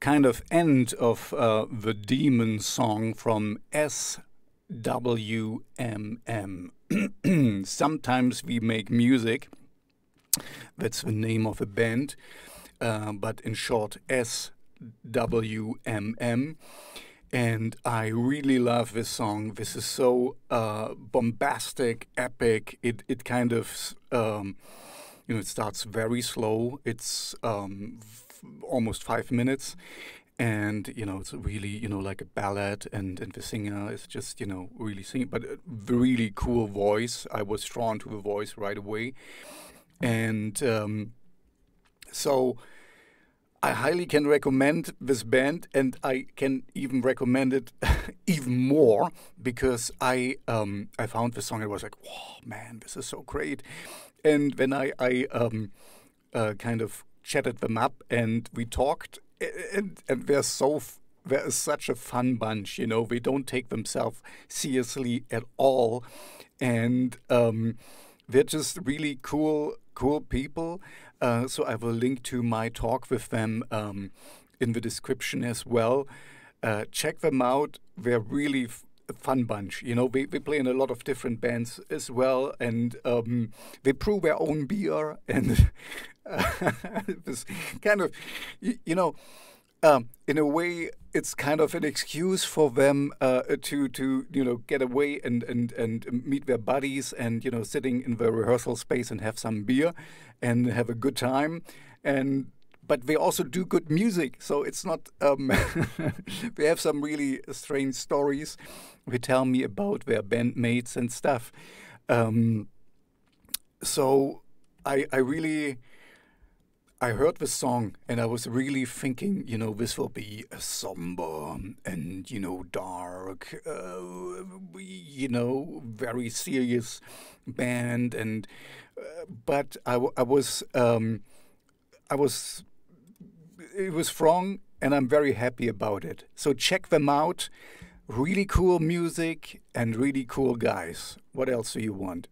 kind of end of uh, the demon song from SWMM. Sometimes we make music, that's the name of a band, uh, but in short, SWMM. And I really love this song. This is so uh, bombastic, epic. It, it kind of. Um, you know, it starts very slow. It's um, almost five minutes, and you know, it's really you know like a ballad, and and the singer is just you know really singing, but a really cool voice. I was drawn to the voice right away, and um, so. I highly can recommend this band, and I can even recommend it even more because I um, I found the song. I was like, "Wow, man, this is so great!" And when I, I um, uh, kind of chatted them up and we talked, and, and they're so they're such a fun bunch. You know, they don't take themselves seriously at all, and um, they're just really cool, cool people. Uh, so I will link to my talk with them um, in the description as well. Uh, check them out. They're really fun bunch. You know, we, we play in a lot of different bands as well, and um, they brew their own beer, and this kind of, you, you know, um, in a way, it's kind of an excuse for them uh, to to you know get away and, and and meet their buddies and you know sitting in the rehearsal space and have some beer and have a good time and but they also do good music. So it's not. Um, they have some really strange stories. They tell me about their bandmates and stuff. Um, so I, I really, I heard the song and I was really thinking, you know, this will be a somber and you know dark, uh, you know, very serious band and. Uh, but I, I was um, I was it was wrong, and I'm very happy about it. So check them out. Really cool music and really cool guys. What else do you want?